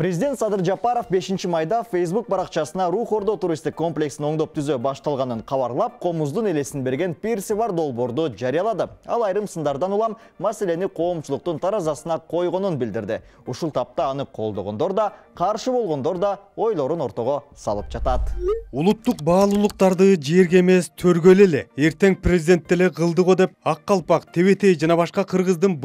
Президент Садыр Жапаров 5 майда Facebook барақчасына Рух Ордо туристік комплексін оңдоп түзө башталғанын қаварлап, қомуздың елесін берген перси бар долборды жариялады. Ал айрым сындардан улам маселени коомчулуктун таразасына койгонун билдирди. Ушул тапта аны колдогондор да, каршы болгондор да ойлорун ортого салып жатат. Улуттук баалуулуктарды жерге эмес төргөлө эле эртең президент деп ак калпак тебетей жана башка кыргыздын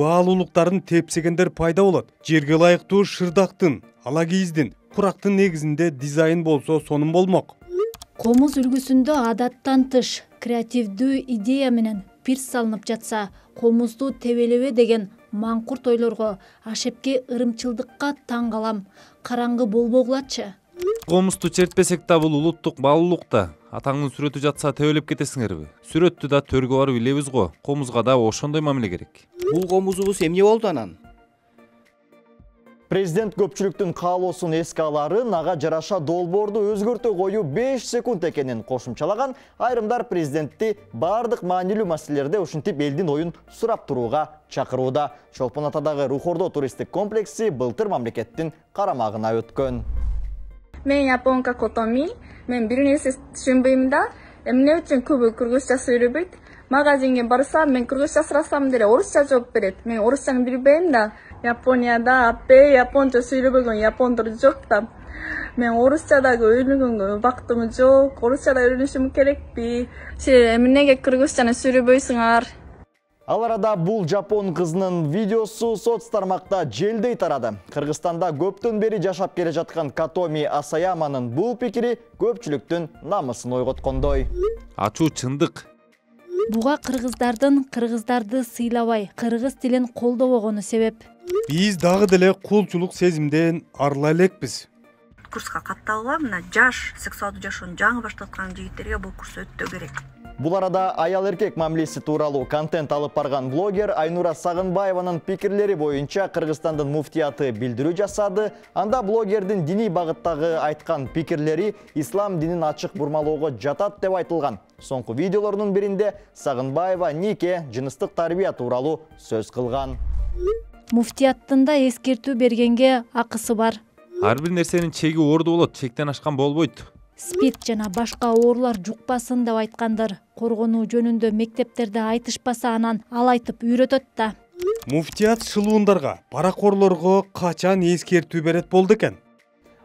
тепсегендер пайда болот жерге ылайыктуу шырдактын ала кийиздин курактын негизинде дизайн болсо сонун болмок. Комуз үлгүсүндө адаттан тыш креативдүү идея менен пирс салынып жатса комузду тебелебе деген маңкурт ойлорго ашепке ырымчылдыкка таң калам. Караңгы болбогулачы комузду чертпесек да бул улуттук баалуулук да атаңдын сүрөтү жатса тебелеп кетесиңерби. Сүрөттү да төргө барып илебиз го. Комузга да ошондой мамиле керек. Бул комузубуз эмне болду анан? Президент көпчүлүктүн каалоосун эске аларын ага жараша долбоорду өзгөртө коюу 5 секунд экенин кошумчалаган айрымдар президентти баардык маанилүү маселелерде ушинтип элдин оюн сурап турууга чакырууда. Чолпон атадагы рухордо туристтик комплекси былтыр мамлекеттин карамагына өткөн. Мен японка котоми мен бир нерсе түшүнбөйм да эмне үчүн көбү кыргызча сүйлөбөйт магазинге барсам мен кыргызча сурасам деле орусча жооп берет мен орусчаны билбейм да японияда аппе японча сүйлөбөгөн япондор жок да мен орусча дагы үйрөнгөнгө убактым жок орусча да үйрөнүшүм керекпи силер эмнеге кыргызчаны сүйлөбөйсүңөр ал арада бул жапон кызынын видеосу соц тармакта желдей тарады кыргызстанда көптөн бери жашап келе жаткан катоми асаяманын бул пикири көпчүлүктүн намысын ойготкондой ачуу чындык буга кыргыздардын кыргыздарды сыйлабай кыргыз тилин колдобогону себеп. Биз дагы деле кулчулук сезимден арыла элекпиз. Курска катталгыла мына жаш сексуалдуу жашоону жаңы баштаткан жигиттерге бул курс өтө керек. Бул арада аял эркек мамилеси тууралуу контент алып барган блогер айнура сагынбаеванын пикирлери боюнча кыргызстандын муфтияты билдирүү жасады. Анда блогердин диний багыттагы айткан пикирлери ислам динин ачык бурмалоого жатат деп айтылган соңку видеолорунун биринде сагынбаева нике жыныстык тарбия тууралуу сөз кылган муфтияттын да эскертүү бергенге акысы бар. Ар бир нерсенин чеги орду болот чектен ашкан болбойт спид жана башка оорулар жукпасын деп айткандыр. Коргонуу жөнүндө мектептерде айтышпаса анан ал айтып үйрөтөт да. Муфтият шылуундарга паракорлорго качан эскертүү берет болду экен?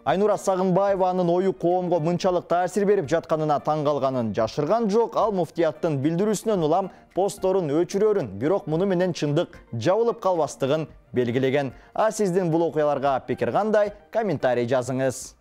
Айнура сагынбаеванын ою коомго мынчалык таасир берип жатканына таң калганын жашырган жок ал муфтияттын билдирүүсүнөн улам постторун өчүрөрүн бирок муну менен чындык жабылып калбастыгын белгилеген. А сиздин бул окуяларга пикир кандай? Комментарий жазыңыз